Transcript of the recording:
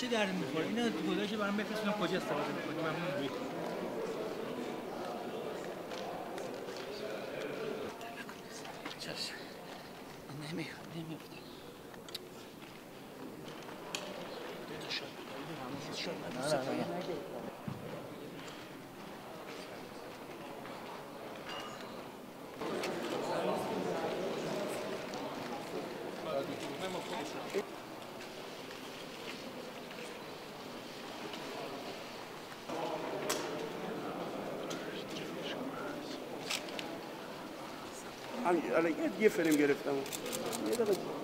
چه درد می‌خوره؟ اینو گزارش برام بفرستون کجا استفاده می‌کنی؟ ممنون نمی‌خوام نمی‌خوام همین یه فریم گرفتم. یه دقیقه.